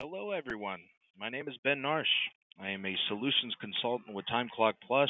Hello, everyone. My name is Ben Narsh. I am a solutions consultant with Time Clock Plus,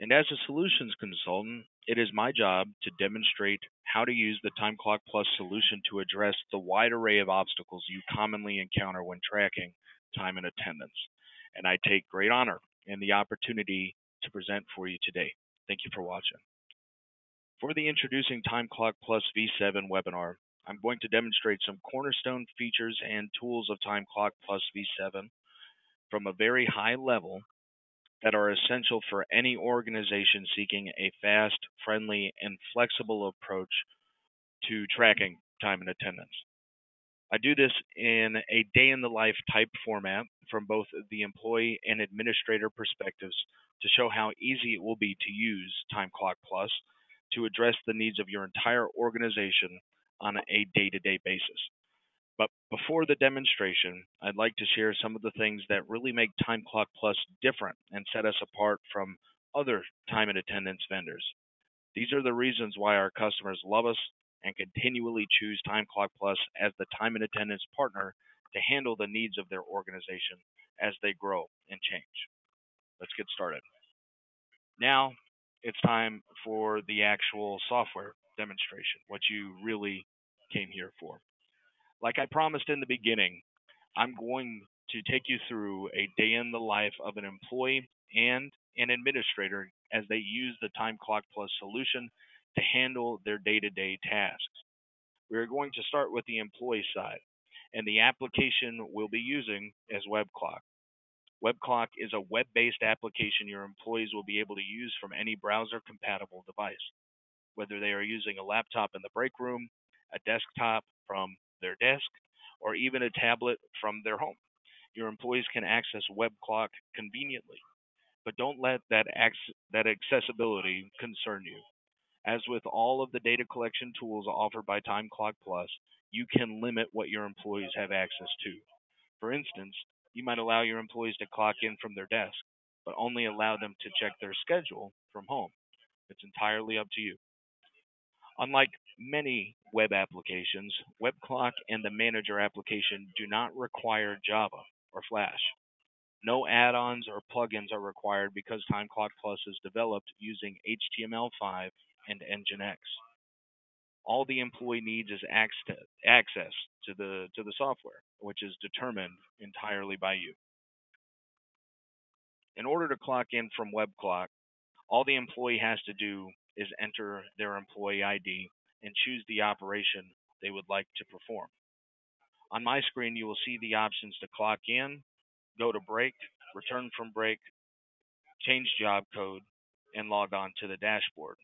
and as a solutions consultant, it is my job to demonstrate how to use the Time Clock Plus solution to address the wide array of obstacles you commonly encounter when tracking time and attendance. And I take great honor in the opportunity to present for you today. Thank you for watching. For the Introducing Time Clock Plus V7 webinar, I'm going to demonstrate some cornerstone features and tools of Time Clock Plus V7 from a very high level that are essential for any organization seeking a fast, friendly, and flexible approach to tracking time and attendance. I do this in a day in the life type format from both the employee and administrator perspectives to show how easy it will be to use Time Clock Plus to address the needs of your entire organization on a day to day basis. But before the demonstration, I'd like to share some of the things that really make Time Clock Plus different and set us apart from other time and attendance vendors. These are the reasons why our customers love us and continually choose Time Clock Plus as the time and attendance partner to handle the needs of their organization as they grow and change. Let's get started. Now it's time for the actual software demonstration, what you really came here for. Like I promised in the beginning, I'm going to take you through a day in the life of an employee and an administrator as they use the Time Clock Plus solution to handle their day to day tasks. We're going to start with the employee side, and the application we'll be using is WebClock. WebClock is a web based application your employees will be able to use from any browser compatible device, whether they are using a laptop in the break room, a desktop from their desk, or even a tablet from their home. Your employees can access WebClock conveniently, but don't let that, that accessibility concern you. As with all of the data collection tools offered by Time Clock Plus, you can limit what your employees have access to. For instance, you might allow your employees to clock in from their desk, but only allow them to check their schedule from home. It's entirely up to you. Unlike many web applications, WebClock and the Manager application do not require Java or Flash. No add-ons or plugins are required because TimeClock Plus is developed using HTML5 and Nginx. All the employee needs is access to the to the software, which is determined entirely by you. In order to clock in from WebClock, all the employee has to do is enter their employee ID and choose the operation they would like to perform. On my screen, you will see the options to clock in, go to break, return from break, change job code, and log on to the dashboard.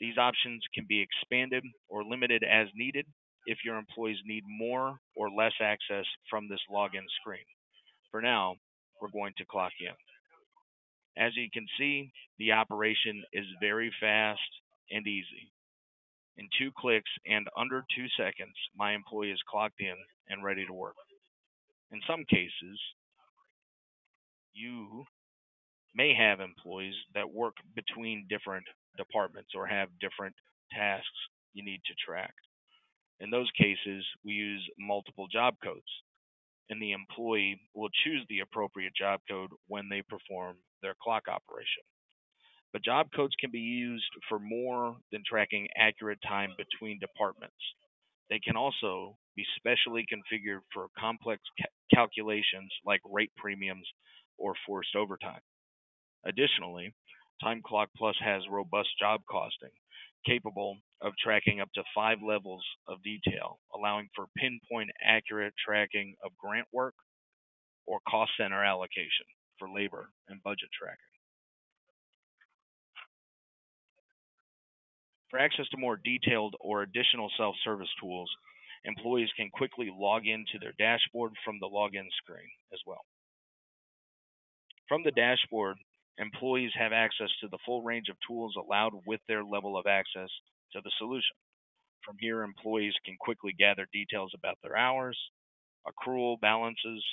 These options can be expanded or limited as needed if your employees need more or less access from this login screen. For now, we're going to clock in. As you can see, the operation is very fast and easy. In two clicks and under two seconds, my employee is clocked in and ready to work. In some cases, you may have employees that work between different departments or have different tasks you need to track. In those cases, we use multiple job codes, and the employee will choose the appropriate job code when they perform their clock operation. But job codes can be used for more than tracking accurate time between departments. They can also be specially configured for complex ca calculations like rate premiums or forced overtime. Additionally, Time Clock Plus has robust job costing, capable of tracking up to five levels of detail, allowing for pinpoint accurate tracking of grant work or cost center allocation for labor and budget tracking. For access to more detailed or additional self service tools, employees can quickly log into their dashboard from the login screen as well. From the dashboard, employees have access to the full range of tools allowed with their level of access to the solution. From here, employees can quickly gather details about their hours, accrual balances,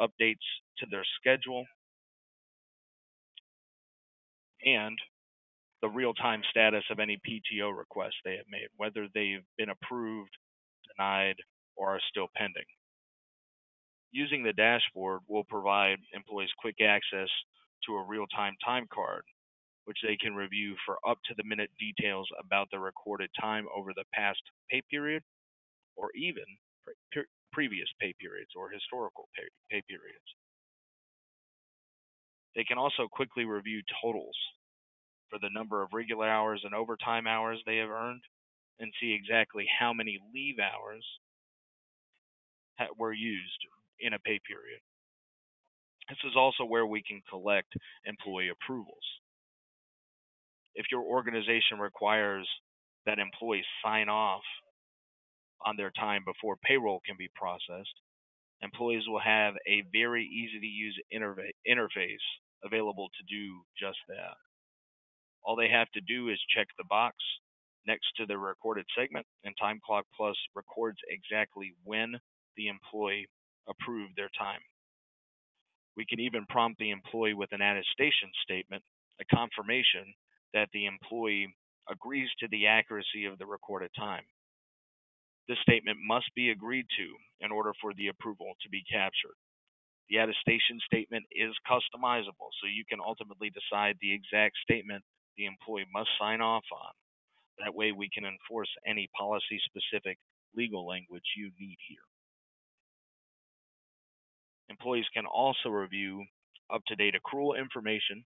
updates to their schedule, and the real-time status of any PTO requests they have made, whether they've been approved, denied, or are still pending. Using the dashboard will provide employees quick access to a real-time time card, which they can review for up-to-the-minute details about the recorded time over the past pay period or even pre previous pay periods or historical pay, pay periods. They can also quickly review totals for the number of regular hours and overtime hours they have earned and see exactly how many leave hours were used in a pay period. This is also where we can collect employee approvals. If your organization requires that employees sign off on their time before payroll can be processed, employees will have a very easy to use interface available to do just that. All they have to do is check the box next to the recorded segment, and Time Clock Plus records exactly when the employee approved their time. We can even prompt the employee with an attestation statement, a confirmation that the employee agrees to the accuracy of the recorded time. This statement must be agreed to in order for the approval to be captured. The attestation statement is customizable, so you can ultimately decide the exact statement the employee must sign off on. That way, we can enforce any policy specific legal language you need here. Employees can also review up to date accrual information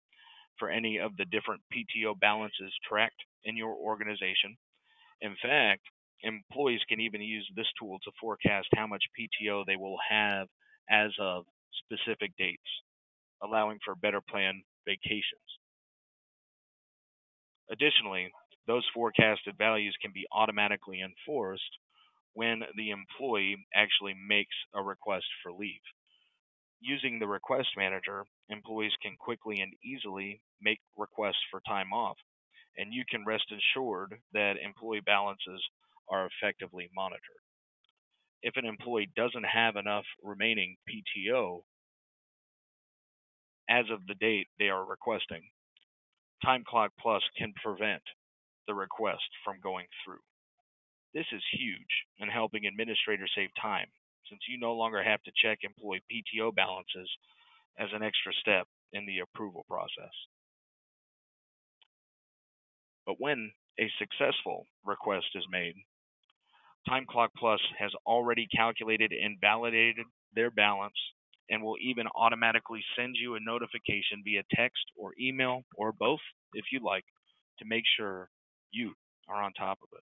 for any of the different PTO balances tracked in your organization. In fact, employees can even use this tool to forecast how much PTO they will have as of specific dates, allowing for better planned vacations. Additionally, those forecasted values can be automatically enforced when the employee actually makes a request for leave. Using the request manager, employees can quickly and easily make requests for time off, and you can rest assured that employee balances are effectively monitored. If an employee doesn't have enough remaining PTO as of the date they are requesting, Time Clock Plus can prevent the request from going through. This is huge in helping administrators save time since you no longer have to check employee PTO balances as an extra step in the approval process. But when a successful request is made, Time Clock Plus has already calculated and validated their balance and will even automatically send you a notification via text or email or both if you like to make sure you are on top of it.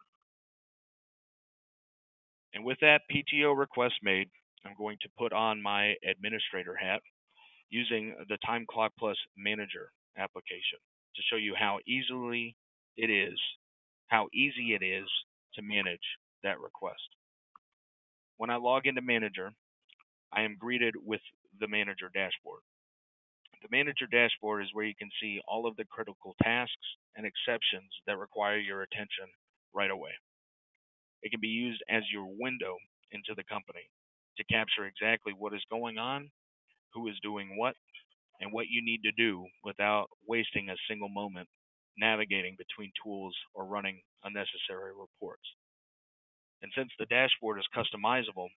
And with that PTO request made, I'm going to put on my administrator hat using the Time Clock Plus Manager application to show you how easily it is, how easy it is to manage that request. When I log into Manager, I am greeted with the Manager dashboard. The Manager dashboard is where you can see all of the critical tasks and exceptions that require your attention right away. It can be used as your window into the company to capture exactly what is going on, who is doing what, and what you need to do without wasting a single moment navigating between tools or running unnecessary reports. And since the dashboard is customizable,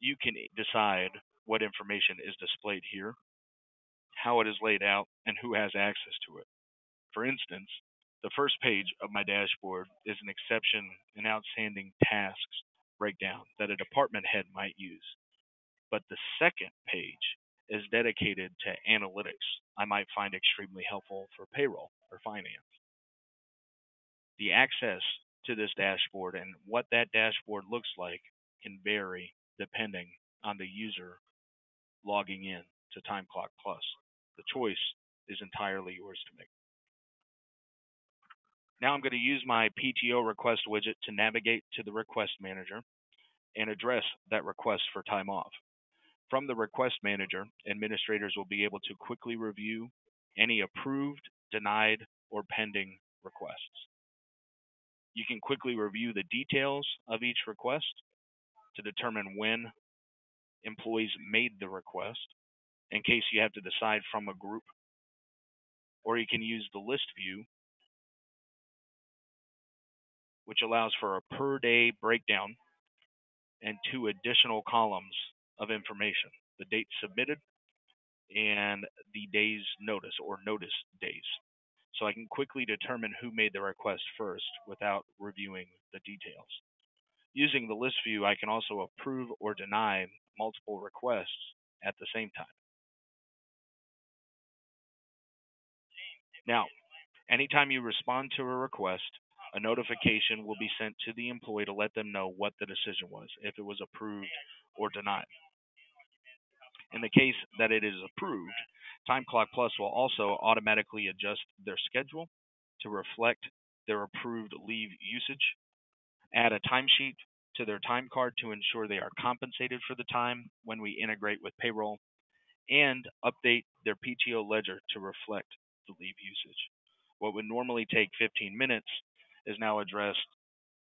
you can decide what information is displayed here, how it is laid out, and who has access to it. For instance, the first page of my dashboard is an exception and outstanding tasks breakdown that a department head might use. But the second page is dedicated to analytics I might find extremely helpful for payroll or finance. The access to this dashboard and what that dashboard looks like can vary depending on the user logging in to Time Clock Plus. The choice is entirely yours to make. Now I'm going to use my PTO request widget to navigate to the request manager and address that request for time off. From the request manager, administrators will be able to quickly review any approved, denied, or pending requests. You can quickly review the details of each request to determine when employees made the request in case you have to decide from a group. Or you can use the list view, which allows for a per day breakdown and two additional columns of information. the date submitted, and the day's notice or notice days. So I can quickly determine who made the request first without reviewing the details. Using the list view, I can also approve or deny multiple requests at the same time. Now, anytime you respond to a request, a notification will be sent to the employee to let them know what the decision was, if it was approved or denied. In the case that it is approved, Time Clock Plus will also automatically adjust their schedule to reflect their approved leave usage, add a timesheet to their time card to ensure they are compensated for the time when we integrate with payroll, and update their PTO ledger to reflect the leave usage. What would normally take 15 minutes is now addressed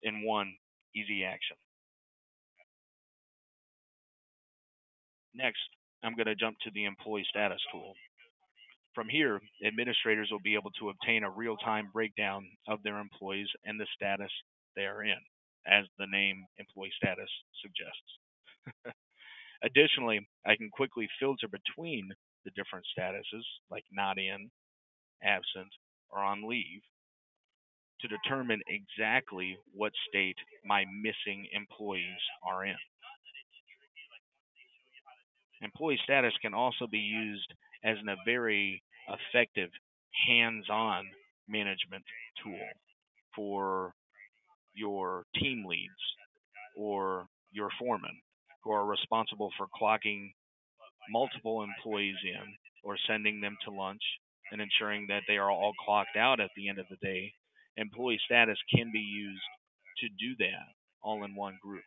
in one easy action. Next, I'm going to jump to the employee status tool. From here, administrators will be able to obtain a real-time breakdown of their employees and the status they are in, as the name employee status suggests. Additionally, I can quickly filter between the different statuses, like not in, absent, or on leave, to determine exactly what state my missing employees are in. Employee status can also be used as a very effective hands-on management tool for your team leads or your foreman who are responsible for clocking multiple employees in or sending them to lunch and ensuring that they are all clocked out at the end of the day. Employee status can be used to do that all in one group.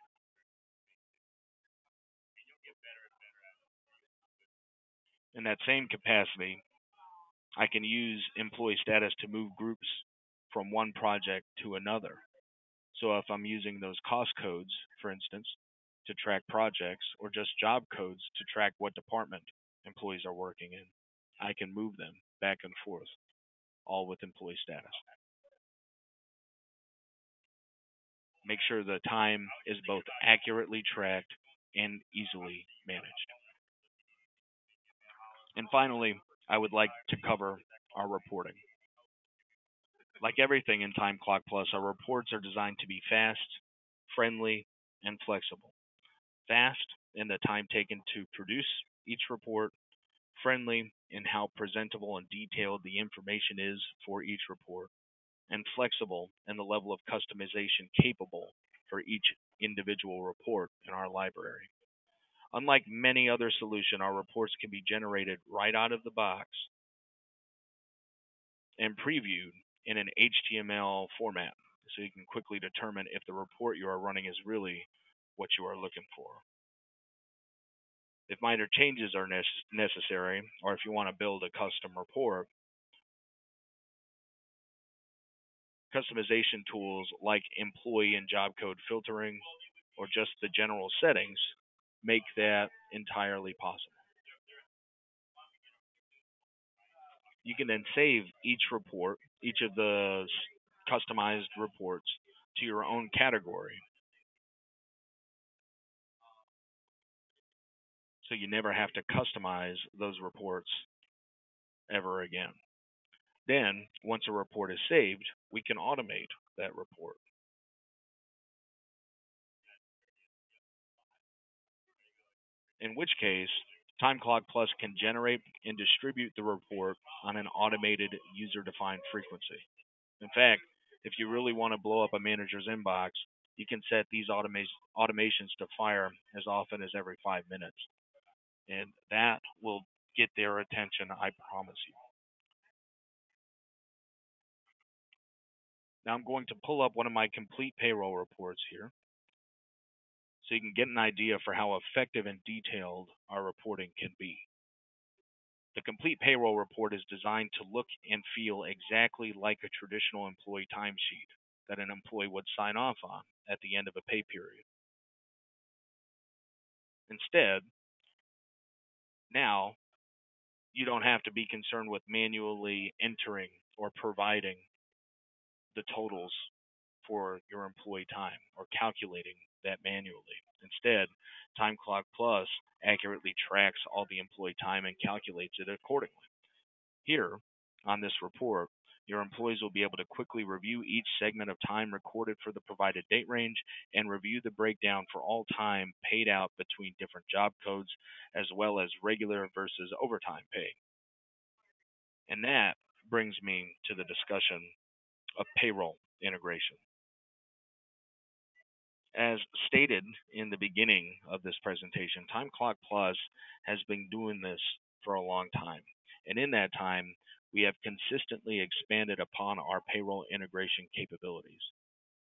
In that same capacity, I can use employee status to move groups from one project to another. So if I'm using those cost codes, for instance, to track projects or just job codes to track what department employees are working in, I can move them back and forth, all with employee status. Make sure the time is both accurately tracked and easily managed. And finally, I would like to cover our reporting. Like everything in Time Clock Plus, our reports are designed to be fast, friendly, and flexible. Fast in the time taken to produce each report, friendly in how presentable and detailed the information is for each report, and flexible in the level of customization capable for each individual report in our library. Unlike many other solutions, our reports can be generated right out of the box and previewed in an HTML format so you can quickly determine if the report you are running is really what you are looking for. If minor changes are necessary, or if you want to build a custom report, customization tools like employee and job code filtering or just the general settings make that entirely possible. You can then save each report, each of the customized reports, to your own category. So you never have to customize those reports ever again. Then, once a report is saved, we can automate that report. In which case Time Clock Plus can generate and distribute the report on an automated user-defined frequency. In fact, if you really want to blow up a manager's inbox, you can set these automa automations to fire as often as every five minutes. And that will get their attention, I promise you. Now I'm going to pull up one of my complete payroll reports here so you can get an idea for how effective and detailed our reporting can be. The complete payroll report is designed to look and feel exactly like a traditional employee timesheet that an employee would sign off on at the end of a pay period. Instead, now you don't have to be concerned with manually entering or providing the totals for your employee time or calculating that manually. Instead, Time Clock Plus accurately tracks all the employee time and calculates it accordingly. Here, on this report, your employees will be able to quickly review each segment of time recorded for the provided date range and review the breakdown for all time paid out between different job codes as well as regular versus overtime pay. And that brings me to the discussion of payroll integration. As stated in the beginning of this presentation, Time Clock Plus has been doing this for a long time. And in that time, we have consistently expanded upon our payroll integration capabilities.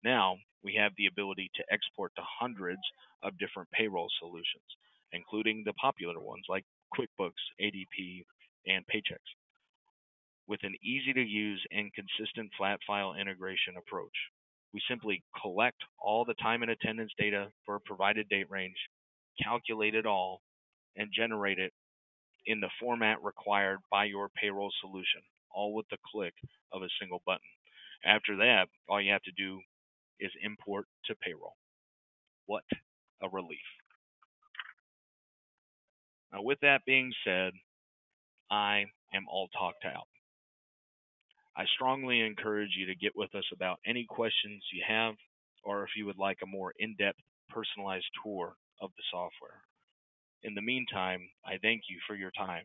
Now, we have the ability to export to hundreds of different payroll solutions, including the popular ones like QuickBooks, ADP, and Paychex. With an easy to use and consistent flat file integration approach, we simply collect all the time and attendance data for a provided date range, calculate it all, and generate it in the format required by your payroll solution, all with the click of a single button. After that, all you have to do is import to payroll. What a relief. Now, with that being said, I am all talked out. I strongly encourage you to get with us about any questions you have, or if you would like a more in depth personalized tour of the software. In the meantime, I thank you for your time.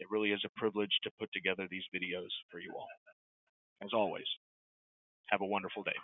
It really is a privilege to put together these videos for you all. As always, have a wonderful day.